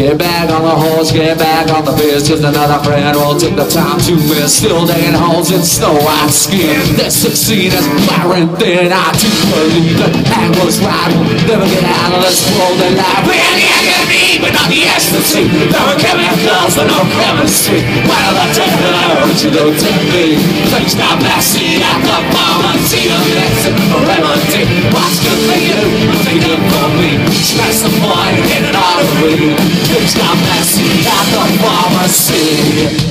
Get back on the horse, get back on the biz. Just another friend will take the time to miss. Still digging holes in snow-white skin. They succeed as labyrinth And I do believe that I was right. Never get out of this world alive. We're the enemy, but not the ecstasy. There are chemicals, but no chemistry. Do the death and I urge you? To take me. Things not messy at the of medicine Yeah.